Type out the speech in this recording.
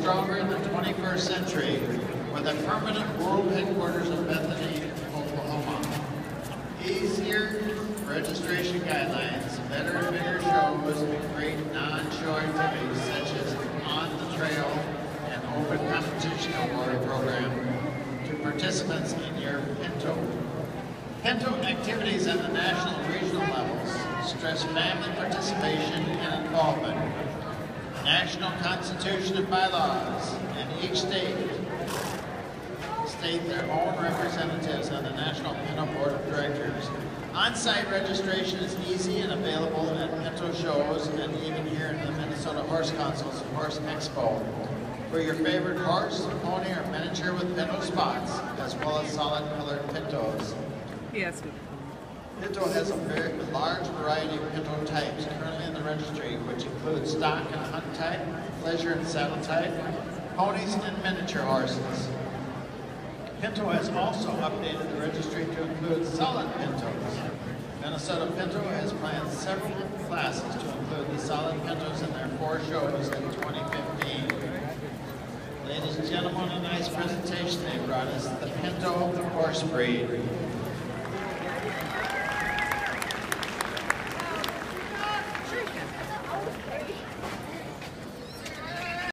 stronger in the 21st century with a permanent world headquarters in Bethany, Oklahoma. Easier registration guidelines, better and bigger shows, and great non-show activities such as On the Trail and Open Competition Award program to participants in your Pinto. Pinto activities at the national and regional levels stress family participation and involvement. National Constitution and bylaws, and each state state their own representatives on the National Pinto Board of Directors. On-site registration is easy and available at Pinto shows and even here in the Minnesota Horse Council's Horse Expo. For your favorite horse, pony, or miniature with pinto spots, as well as solid colored pintos. Yes. Pinto has a very large variety of pinto types currently registry, which includes stock and hunt type, pleasure and saddle type, ponies and miniature horses. Pinto has also updated the registry to include solid pintos. Minnesota Pinto has planned several classes to include the solid pintos in their four shows in 2015. Ladies and gentlemen, a nice presentation they brought us, the Pinto horse breed.